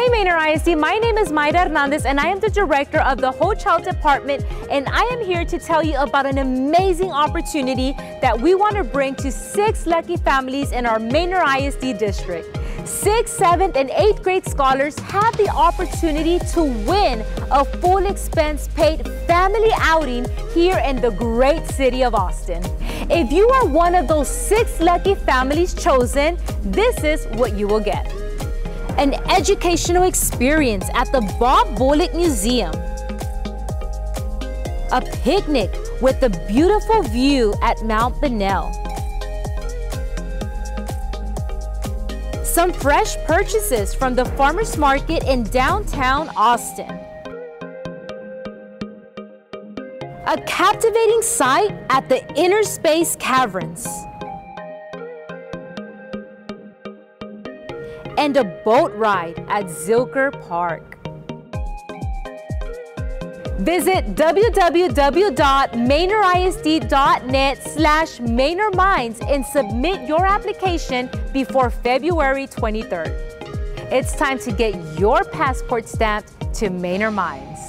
Hey Manor ISD, my name is Mayra Hernandez and I am the director of the Whole Child Department and I am here to tell you about an amazing opportunity that we want to bring to six lucky families in our Manor ISD district. Sixth, seventh, and eighth grade scholars have the opportunity to win a full expense paid family outing here in the great city of Austin. If you are one of those six lucky families chosen, this is what you will get an educational experience at the Bob Bullock Museum, a picnic with a beautiful view at Mount Bonnell, some fresh purchases from the farmer's market in downtown Austin, a captivating sight at the Inner Space Caverns, and a boat ride at Zilker Park. Visit www.manorisd.net slash manorminds and submit your application before February 23rd. It's time to get your passport stamped to Manor Minds.